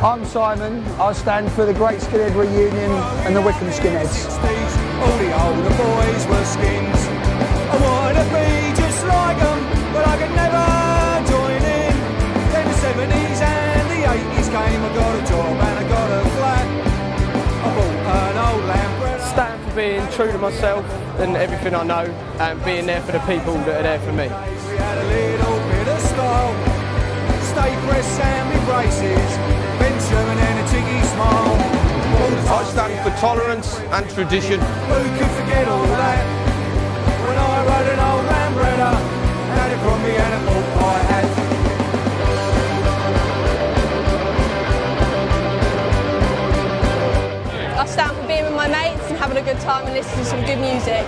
I'm Simon. I stand for the Great Skinhead Reunion and the Wickham Skinheads. All the older boys were skins. I wanted to be just like them, but I could never join in. Then the 70s and the 80s came. I got a job and I got a flat. I bought an old Lambretta. stand for being true to myself and everything I know and being there for the people that are there for me. We had a little bit of style. Stay press and me braces. We for had- tolerance and tradition. Who could forget all that? When I rode an old Lambretta, had it from me and a bolt I had. I stand for being with my mates and having a good time and listening to some good music.